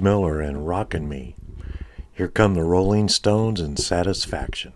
Miller and Rockin' Me. Here come the Rolling Stones and Satisfaction.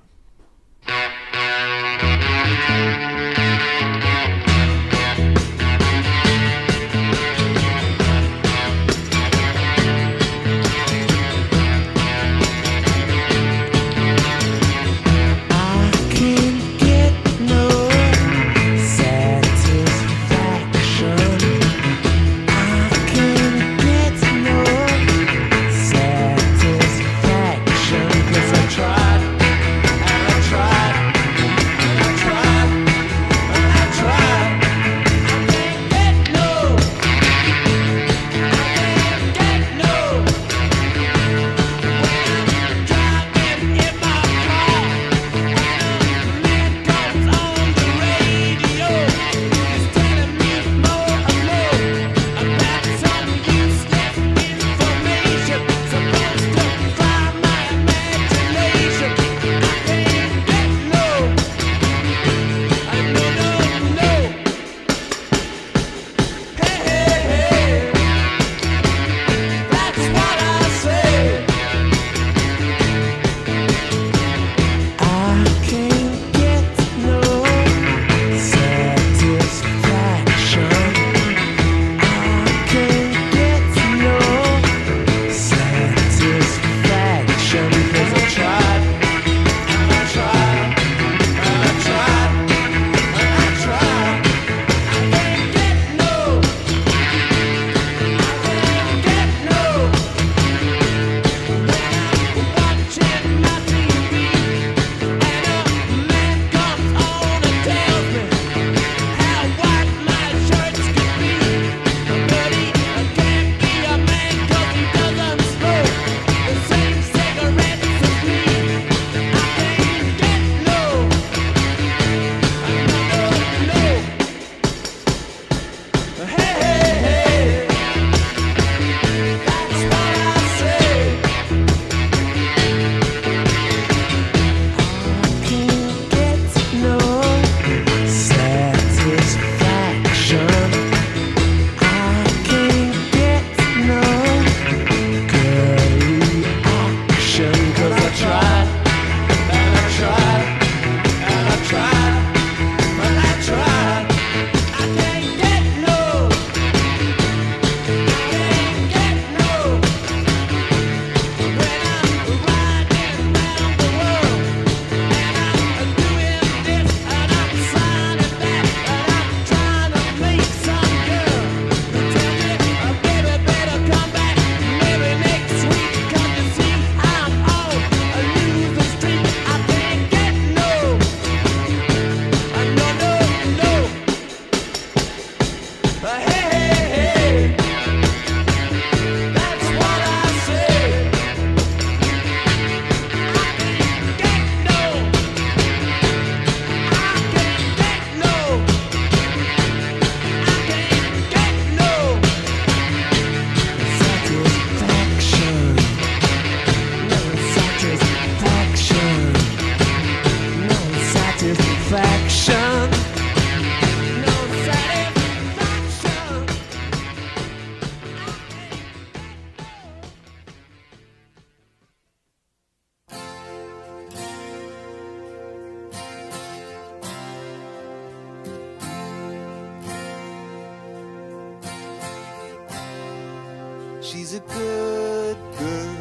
She's a good girl,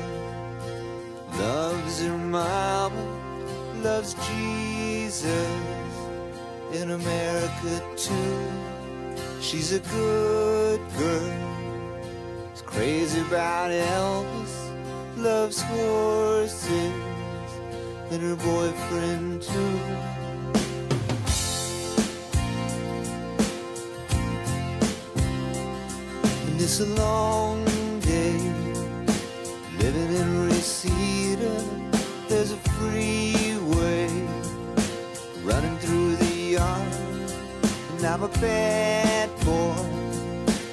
loves her mama, loves Jesus in America too. She's a good girl, is crazy about Elvis, loves horses and her boyfriend too. And it's a long living in Reseda. There's a freeway running through the yard. And I'm a bad boy,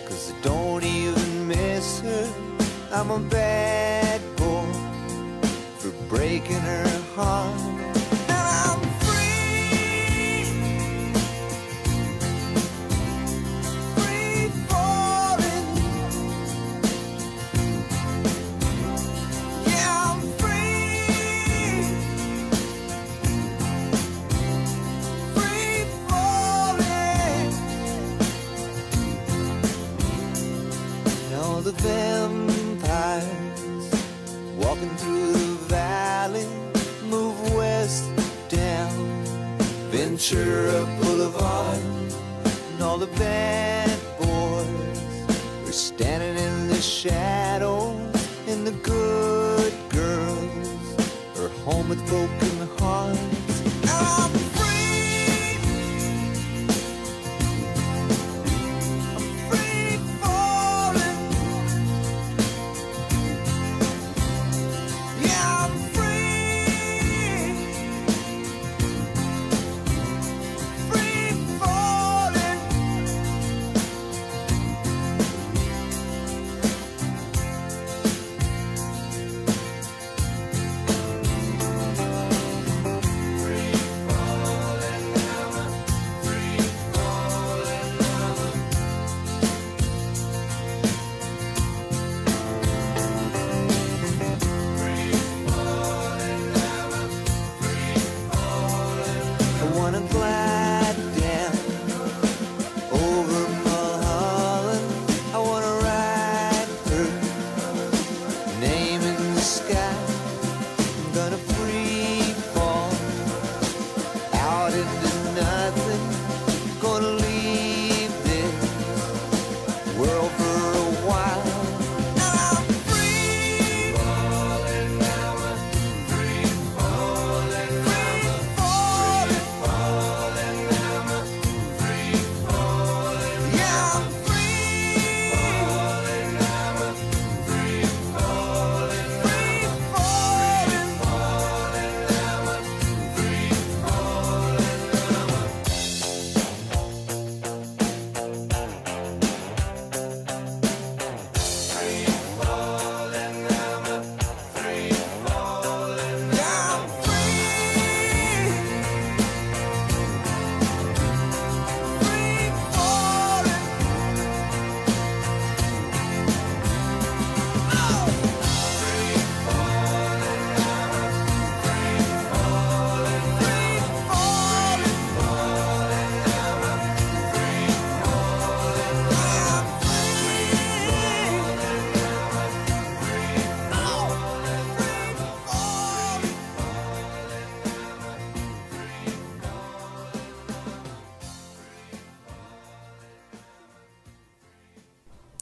cause I don't even miss her. I'm a bad boy for breaking her heart. Ventura Boulevard. And all the bad boys are standing in the shadows, and the good girls are home with broken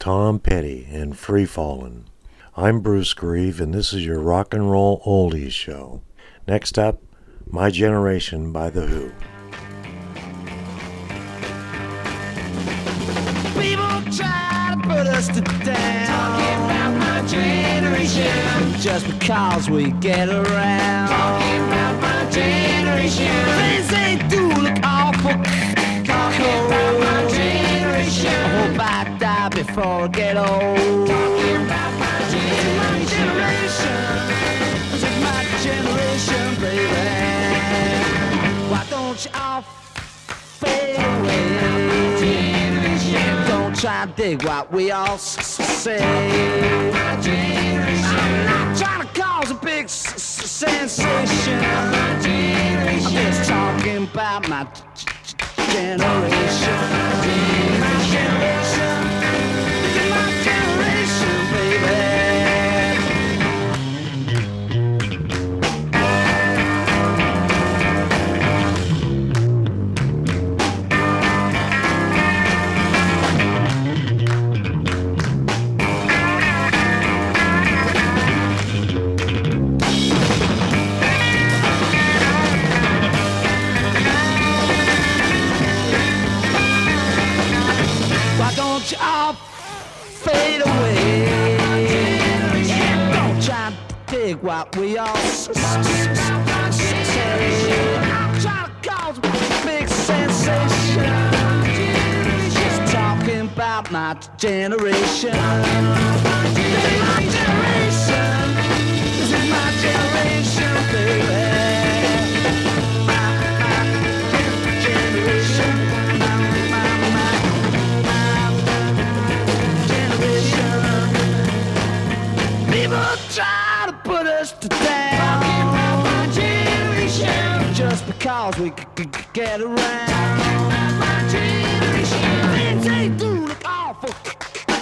Tom Petty and Free Fallin'. I'm Bruce Grieve, and this is your rock and roll oldies show. Next up, My Generation by The Who. People try to put us to down. Talking about my generation. Just because we get around. Talking I get old. Talking about my generation. Is my generation, baby. Why don't you all fade away? Don't try to dig what we all say. I'm not trying to cause a big sensation. I'm just talking about my generation. We all to cause a big sensation. Just talking about. My generation. Because we c- c- c- get around. Do look awful. I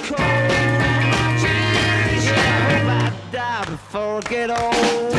hope I die before I get old.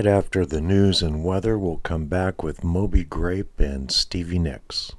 Right after the news and weather, we'll come back with Moby Grape and Stevie Nicks.